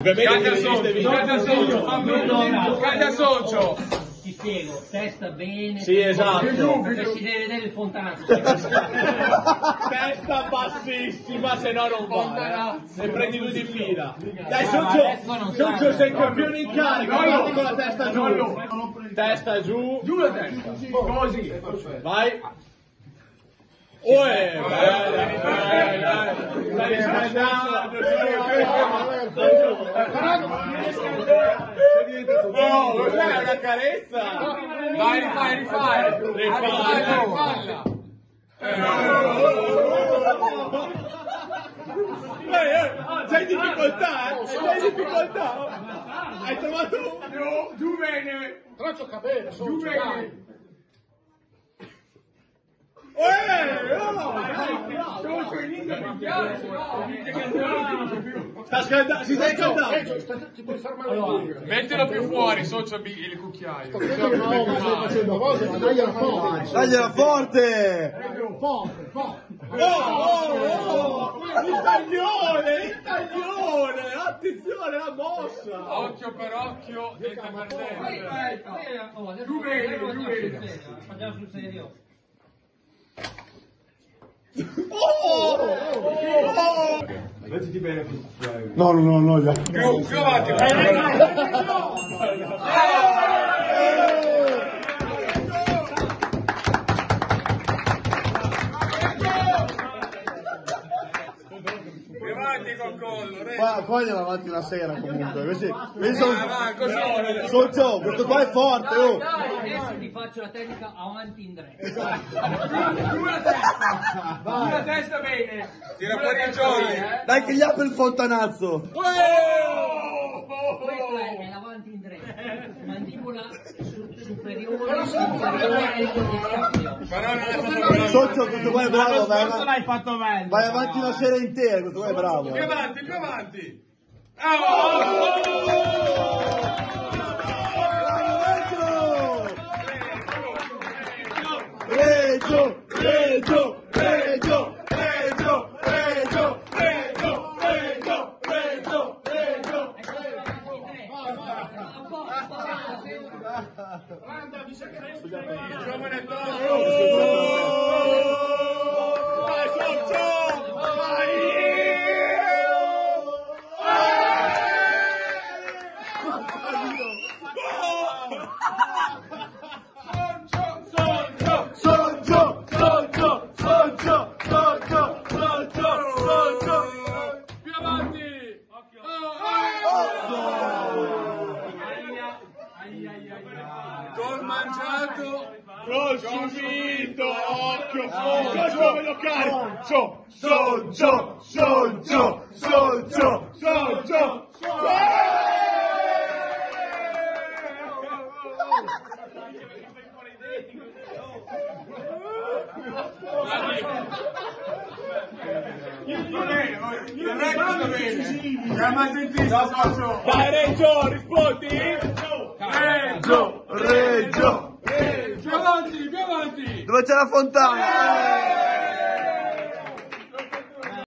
Cambia socio, cambia socio, cambia socio. Ti spiego, testa bene. Sì, esatto. Perché si deve vedere il fontanato. Testa bassissima, se no non va. Ne prendi due di fila. Dai, Socio, Socio sei campione in carica. Guarda con la testa giù. Testa giù. Giù la testa. Così. Vai. Uè, dai, dai, dai, dai. Stai riscaldando. No, quella è una carezza! Vai, rifai, rifai! Rifalla, rifalla! C'hai difficoltà? C'hai difficoltà? Hai trovato? No, giù bene! Traccio capello, giù bene! Eh, no! Sono in India, mi piace, no! Sta scaldando, si sta scaldando! ti puoi far male. Mettilo più fuori, socio, il cucchiaio. Stai facendo cose, ma dagliela forte. Tagliela forte! Forte, forte. Oh, oh, oh! Il taglione, il taglione! Attenzione, la mossa! Occhio per occhio, dente per dente. Giù bene, giù bene. Andiamo sul serio. non non no. Qua, qua andiamo avanti una sera comunque. Questi, questi sono... Così. Socio, questo qua è forte, oh! Dai, adesso ti faccio la tecnica avanti in dre. Giù la testa. La testa bene. Tira fuori i giorni. Dai che gli apre il fontanazzo! Questo è, è l'avanti in dre. Mandibola su- superiore, inferiore e bravo. Socio, questo qua è bravo, vai, avanti- l'hai fatto meglio! vai avanti una sera intera, questo qua è bravo. Più avanti, più avanti. Reggio, Guarda, mi sa che resta il giovane tosto. Vai, Sorcio! Vai! Vai! Gol mangiato. Gol subito! Occhio! Socio, me lo! Socio! Soggio, Soggio, Soggio. Socio! Il re sta bene. Chiama gentissimo, socio. Dai Reggio, rispondi! Reggio, Reggio. Più avanti, più avanti. Dove c'è la fontana?